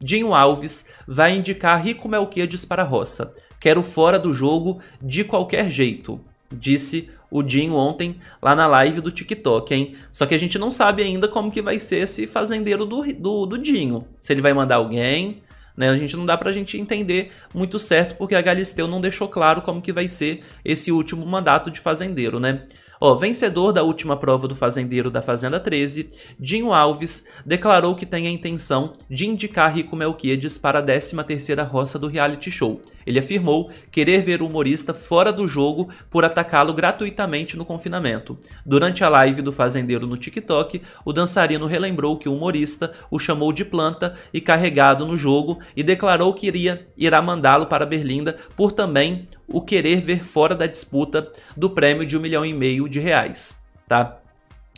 Dinho Alves vai indicar Rico Melquiades para a roça. Quero fora do jogo de qualquer jeito, disse o Dinho ontem lá na live do TikTok, hein? Só que a gente não sabe ainda como que vai ser esse fazendeiro do, do, do Dinho. Se ele vai mandar alguém, né? A gente não dá pra gente entender muito certo porque a Galisteu não deixou claro como que vai ser esse último mandato de fazendeiro, né? Ó, vencedor da última prova do fazendeiro da Fazenda 13, Dinho Alves declarou que tem a intenção de indicar Rico Melquiades para a 13ª roça do reality show. Ele afirmou querer ver o humorista fora do jogo por atacá-lo gratuitamente no confinamento. Durante a live do fazendeiro no TikTok, o dançarino relembrou que o humorista o chamou de planta e carregado no jogo e declarou que iria irá mandá-lo para Berlinda por também o querer ver fora da disputa do prêmio de um milhão e meio de reais, tá?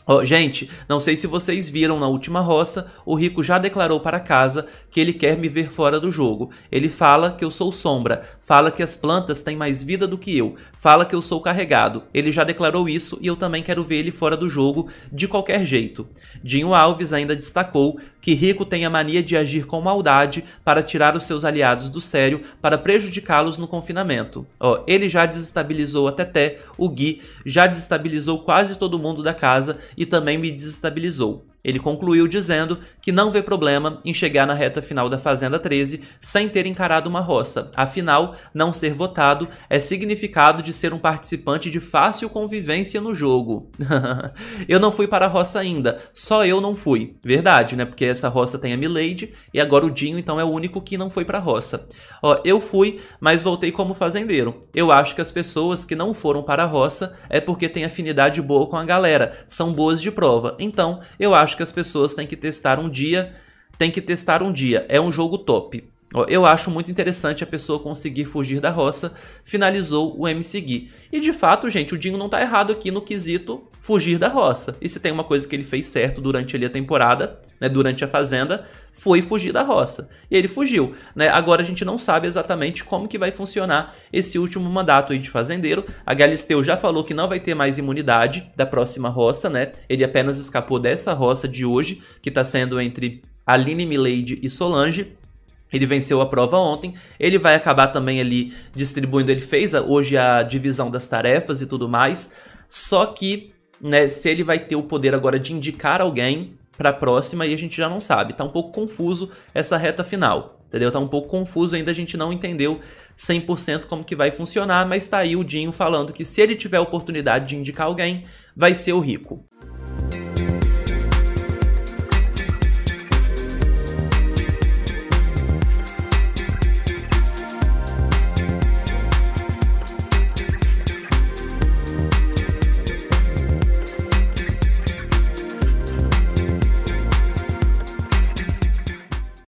Oh, gente, não sei se vocês viram na última roça, o Rico já declarou para casa que ele quer me ver fora do jogo. Ele fala que eu sou sombra, fala que as plantas têm mais vida do que eu, fala que eu sou carregado. Ele já declarou isso e eu também quero ver ele fora do jogo de qualquer jeito. Dinho Alves ainda destacou que Rico tem a mania de agir com maldade para tirar os seus aliados do sério, para prejudicá-los no confinamento. Oh, ele já desestabilizou a Teté, o Gui, já desestabilizou quase todo mundo da casa e também me desestabilizou. Ele concluiu dizendo que não vê problema em chegar na reta final da Fazenda 13 sem ter encarado uma roça. Afinal, não ser votado é significado de ser um participante de fácil convivência no jogo. eu não fui para a roça ainda, só eu não fui. Verdade, né? Porque essa roça tem a Milady e agora o Dinho então é o único que não foi para a roça. Ó, eu fui, mas voltei como fazendeiro. Eu acho que as pessoas que não foram para a roça é porque têm afinidade boa com a galera, são boas de prova. Então, eu acho acho que as pessoas têm que testar um dia, tem que testar um dia. É um jogo top. Eu acho muito interessante a pessoa conseguir fugir da roça, finalizou o MC Gui. E de fato, gente, o Dinho não tá errado aqui no quesito fugir da roça. E se tem uma coisa que ele fez certo durante ali a temporada, né, durante a Fazenda, foi fugir da roça. E ele fugiu. Né? Agora a gente não sabe exatamente como que vai funcionar esse último mandato aí de fazendeiro. A Galisteu já falou que não vai ter mais imunidade da próxima roça, né? Ele apenas escapou dessa roça de hoje, que está sendo entre Aline Milady e Solange. Ele venceu a prova ontem. Ele vai acabar também ali distribuindo. Ele fez hoje a divisão das tarefas e tudo mais. Só que, né, se ele vai ter o poder agora de indicar alguém para a próxima, e a gente já não sabe. Tá um pouco confuso essa reta final. Entendeu? Tá um pouco confuso ainda, a gente não entendeu 100% como que vai funcionar, mas tá aí o Dinho falando que se ele tiver a oportunidade de indicar alguém, vai ser o Rico.